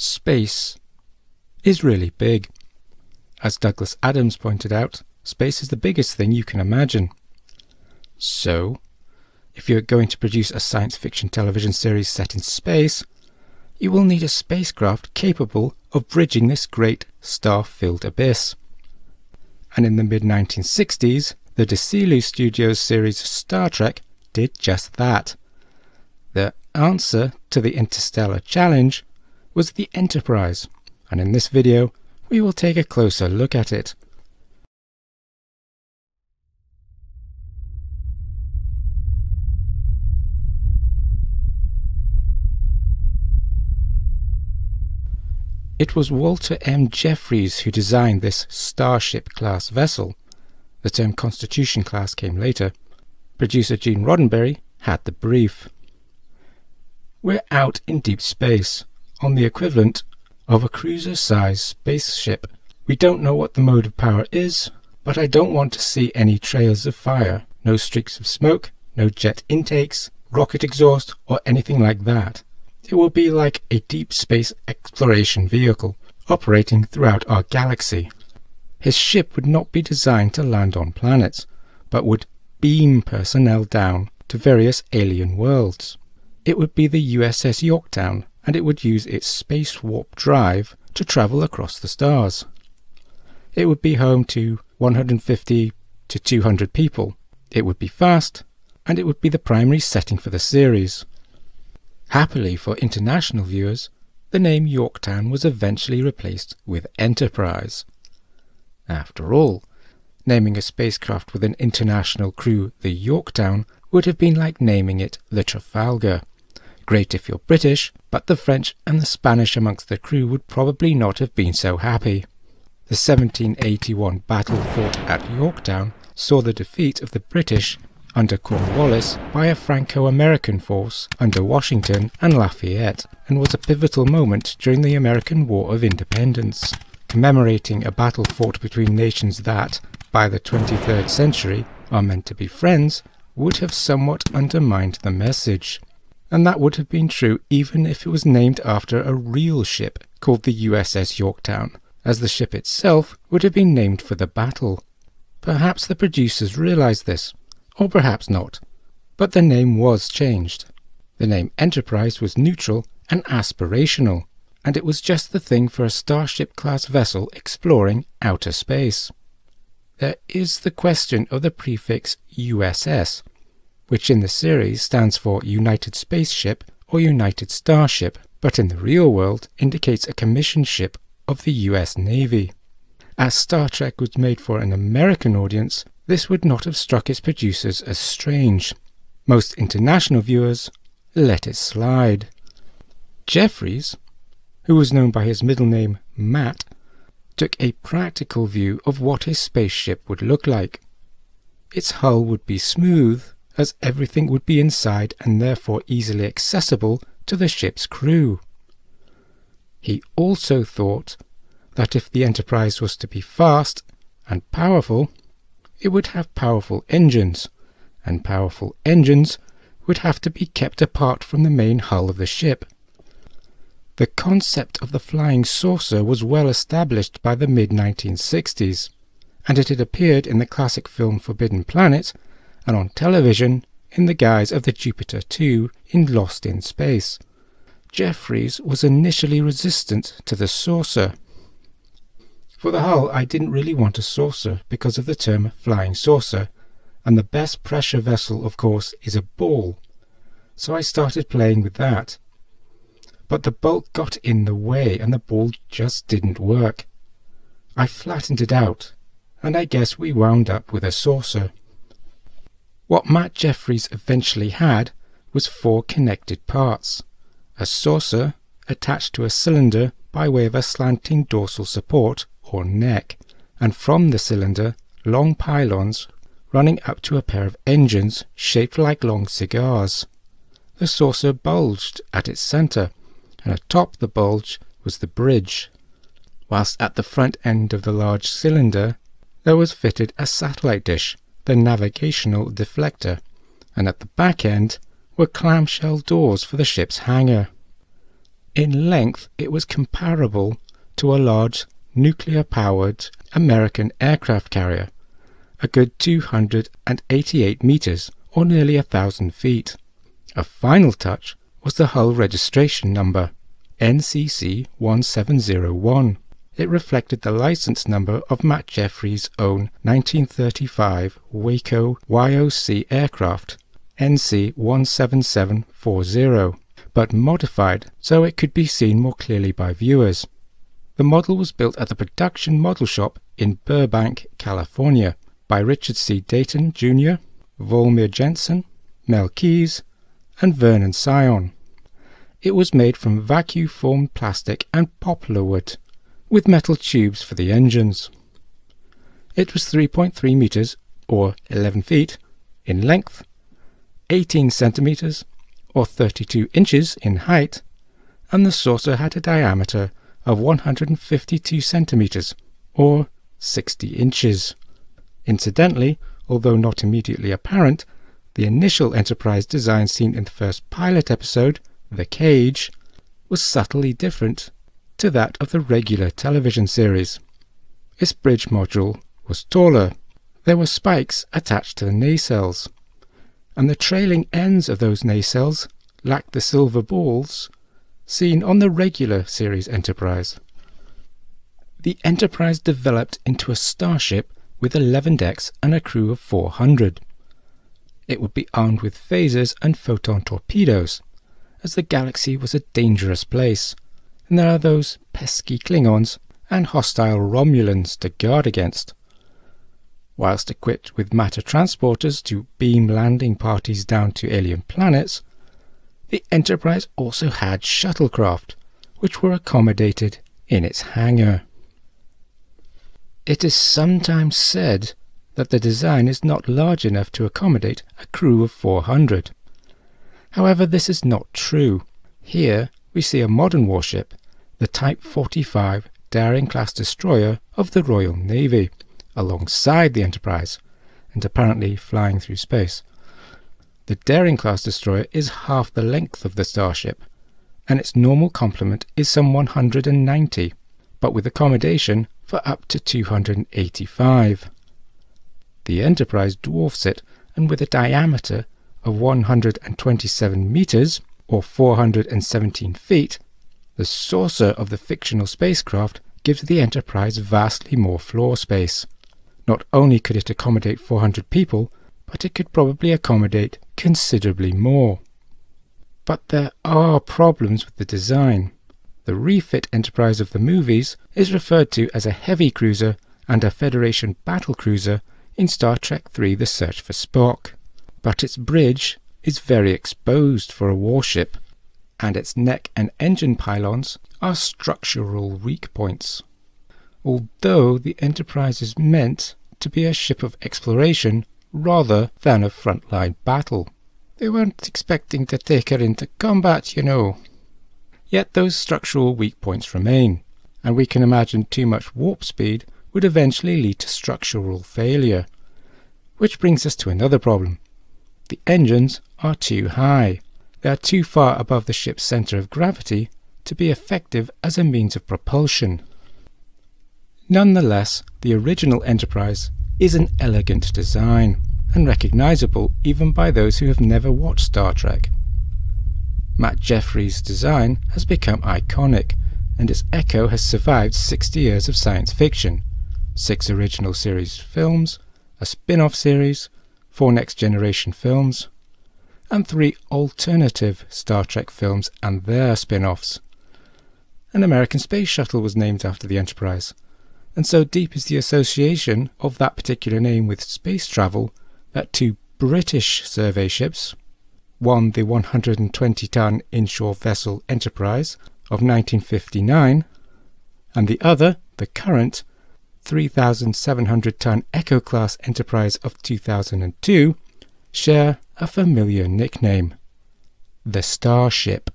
Space is really big. As Douglas Adams pointed out, space is the biggest thing you can imagine. So, if you're going to produce a science fiction television series set in space, you will need a spacecraft capable of bridging this great star filled abyss. And in the mid 1960s, the Desilu Studios series Star Trek did just that. The answer to the interstellar challenge was the Enterprise, and in this video we will take a closer look at it. It was Walter M. Jefferies who designed this Starship class vessel. The term Constitution class came later. Producer Gene Roddenberry had the brief. We're out in deep space, on the equivalent of a cruiser-sized spaceship. We don't know what the mode of power is, but I don't want to see any trails of fire, no streaks of smoke, no jet intakes, rocket exhaust, or anything like that. It will be like a deep space exploration vehicle operating throughout our galaxy. His ship would not be designed to land on planets, but would beam personnel down to various alien worlds. It would be the USS Yorktown, and it would use its space warp drive to travel across the stars. It would be home to 150 to 200 people. It would be fast, and it would be the primary setting for the series. Happily for international viewers, the name Yorktown was eventually replaced with Enterprise. After all, naming a spacecraft with an international crew the Yorktown would have been like naming it the Trafalgar. Great if you're British, but the French and the Spanish amongst the crew would probably not have been so happy. The 1781 battle fought at Yorktown saw the defeat of the British under Cornwallis by a Franco-American force under Washington and Lafayette and was a pivotal moment during the American War of Independence. Commemorating a battle fought between nations that, by the 23rd century, are meant to be friends would have somewhat undermined the message. And that would have been true even if it was named after a real ship called the USS Yorktown, as the ship itself would have been named for the battle. Perhaps the producers realized this or perhaps not. But the name was changed. The name Enterprise was neutral and aspirational, and it was just the thing for a Starship class vessel exploring outer space. There is the question of the prefix USS, which in the series stands for United Spaceship or United Starship, but in the real world indicates a commissioned ship of the US Navy. As Star Trek was made for an American audience, this would not have struck its producers as strange. Most international viewers let it slide. Jefferies, who was known by his middle name Matt, took a practical view of what his spaceship would look like. Its hull would be smooth, as everything would be inside and therefore easily accessible to the ship's crew. He also thought that if the Enterprise was to be fast and powerful, it would have powerful engines, and powerful engines would have to be kept apart from the main hull of the ship. The concept of the flying saucer was well established by the mid-1960s, and it had appeared in the classic film Forbidden Planet and on television in the guise of the Jupiter 2 in Lost in Space. Jefferies was initially resistant to the saucer, for the hull, I didn't really want a saucer because of the term flying saucer, and the best pressure vessel, of course, is a ball. So I started playing with that. But the bulk got in the way and the ball just didn't work. I flattened it out, and I guess we wound up with a saucer. What Matt Jefferies eventually had was four connected parts. A saucer attached to a cylinder by way of a slanting dorsal support or neck, and from the cylinder long pylons running up to a pair of engines shaped like long cigars. The saucer bulged at its centre, and atop the bulge was the bridge, whilst at the front end of the large cylinder there was fitted a satellite dish, the navigational deflector, and at the back end were clamshell doors for the ship's hangar. In length, it was comparable to a large nuclear powered American aircraft carrier, a good 288 metres or nearly a thousand feet. A final touch was the hull registration number, NCC 1701. It reflected the license number of Matt Jefferies' own 1935 Waco YOC aircraft, NC 17740 but modified so it could be seen more clearly by viewers. The model was built at the production model shop in Burbank, California, by Richard C. Datin Jr., Volmer Jensen, Mel Keys, and Vernon Sion. It was made from vacuum formed plastic and poplar wood, with metal tubes for the engines. It was 3.3 meters, or 11 feet, in length, 18 centimeters, or 32 inches in height, and the saucer had a diameter of 152 centimeters, or 60 inches. Incidentally, although not immediately apparent, the initial Enterprise design seen in the first pilot episode, The Cage, was subtly different to that of the regular television series. Its bridge module was taller. There were spikes attached to the nacelles and the trailing ends of those nacelles lacked the silver balls seen on the regular series Enterprise. The Enterprise developed into a starship with 11 decks and a crew of 400. It would be armed with phasers and photon torpedoes, as the galaxy was a dangerous place, and there are those pesky Klingons and hostile Romulans to guard against whilst equipped with matter transporters to beam landing parties down to alien planets, the Enterprise also had shuttlecraft, which were accommodated in its hangar. It is sometimes said that the design is not large enough to accommodate a crew of 400. However, this is not true. Here we see a modern warship, the Type 45 Daring class destroyer of the Royal Navy, alongside the Enterprise and apparently flying through space. The Daring class destroyer is half the length of the Starship, and its normal complement is some 190, but with accommodation for up to 285. The Enterprise dwarfs it, and with a diameter of 127 meters, or 417 feet, the saucer of the fictional spacecraft gives the Enterprise vastly more floor space. Not only could it accommodate 400 people, but it could probably accommodate considerably more. But there are problems with the design. The refit enterprise of the movies is referred to as a heavy cruiser and a Federation battle cruiser in Star Trek III The Search for Spock. But its bridge is very exposed for a warship, and its neck and engine pylons are structural weak points. Although the Enterprise is meant to be a ship of exploration rather than of frontline battle. They weren't expecting to take her into combat, you know. Yet those structural weak points remain, and we can imagine too much warp speed would eventually lead to structural failure. Which brings us to another problem. The engines are too high. They are too far above the ship's center of gravity to be effective as a means of propulsion. Nonetheless, the original Enterprise is an elegant design and recognizable even by those who have never watched Star Trek. Matt Jefferies' design has become iconic, and its echo has survived 60 years of science fiction, six original series films, a spin off series, four Next Generation films, and three alternative Star Trek films and their spin offs. An American space shuttle was named after the Enterprise, and so deep is the association of that particular name with space travel that two British survey ships, one the 120 ton inshore vessel Enterprise of 1959, and the other the current 3,700 ton Echo class Enterprise of 2002, share a familiar nickname the Starship.